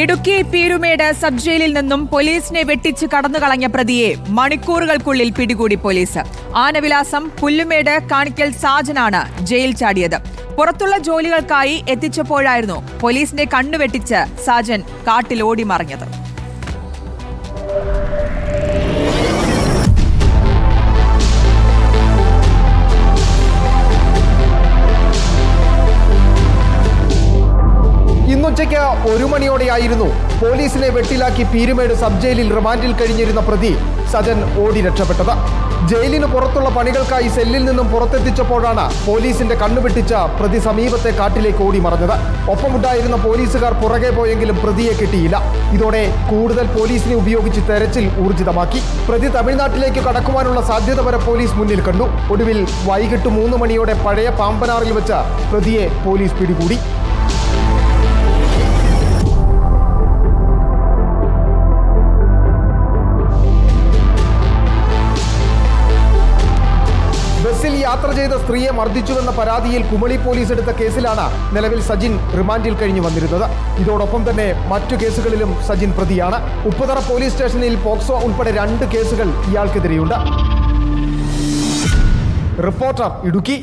Idukki Peermade sub ജയിലിൽ നിന്നും പോലീസിനെ വെട്ടിച്ച് കടന്നുകളഞ്ഞ പ്രതിയെ മണിക്കൂറുകൾക്കുള്ളിൽ പിടികൂടി പോലീസ്. ആനവിലാസം പുല്ലുമേട് കാണിക്കൽ സാജനാണ് ജയിൽ ചാടിയത്. പുറത്തുള്ള ജോലികൾക്കായി എത്തിച്ചപ്പോഴായിരുന്നു പോലീസിന്റെ കണ്ണുവെട്ടിച്ച് സാജൻ കാട്ടിൽ ഓടിമറിഞ്ഞത് ഇന്നുച്ചയ്ക്ക് ഒരു മണിയോടെയായിരുന്നു. പോലീസിനെ വെട്ടിലാക്കി പീരുമേട് സബ് ജയിലിൽ റിമാൻഡിൽ കഴിഞ്ഞിരുന്ന പ്രതി സജൻ ഓടി രക്ഷപ്പെട്ടത്. ജയിലിന് പുറത്തുള്ള പണികൾക്കായി സെല്ലിൽ നിന്നും പുറത്തെത്തിച്ചപ്പോഴാണ് പോലീസിന്റെ കണ്ണുവെട്ടിച്ച പ്രതി സമീപത്തെ കാട്ടിലേക്ക് ഓടി മറഞ്ഞത്. ഒപ്പമുണ്ടായിരുന്ന പോലീസുകാർ പുറകെ പോയെങ്കിലും പ്രതിയെ കിട്ടിയില്ല. ഇതോടെ കൂടുതൽ പോലീസിനെ ഉപയോഗിച്ച് തെരച്ചിൽ ഊർജിതമാക്കി. പ്രതി തമിഴ്നാട്ടിലേക്ക് കടക്കുവാനുള്ള സാധ്യത വരെ പോലീസ് മുന്നിൽ കണ്ടു. ഒടുവിൽ വൈകിട്ട് മൂന്ന് മണിയോടെ പഴയ പാമ്പനാറിൽ വെച്ച് പ്രതിയെ പോലീസ് പിടികൂടി. ബസ്സിൽ യാത്ര ചെയ്ത സ്ത്രീയെ മർദ്ദിച്ചുവെന്ന പരാതിയിൽ കുമളി പോലീസ് എടുത്ത കേസിലാണ് നിലവിൽ സജിൻ റിമാൻഡിൽ കഴിഞ്ഞു വന്നിരുന്നത്. ഇതോടൊപ്പം തന്നെ മറ്റു കേസുകളിലും സജിൻ പ്രതിയാണ്. ഉപ്പുതറ പോലീസ് സ്റ്റേഷനിൽ പോക്സോ ഉൾപ്പെടെ രണ്ട് കേസുകൾ ഇയാൾക്കെതിരെയുണ്ട്. റിപ്പോർട്ടർ ഇടുക്കി.